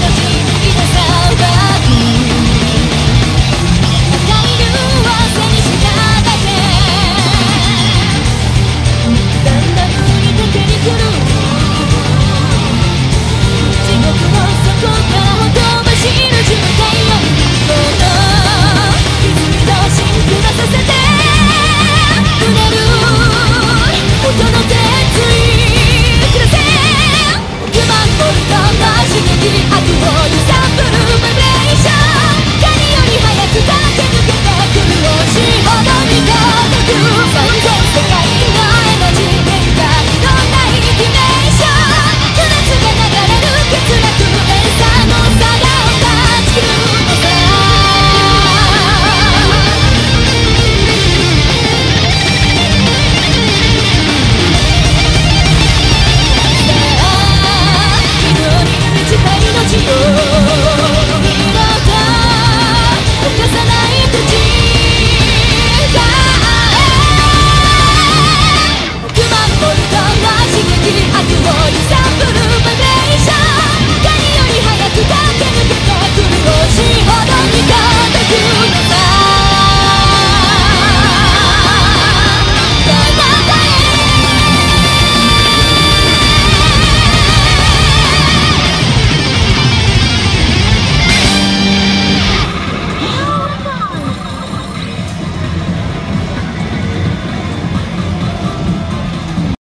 し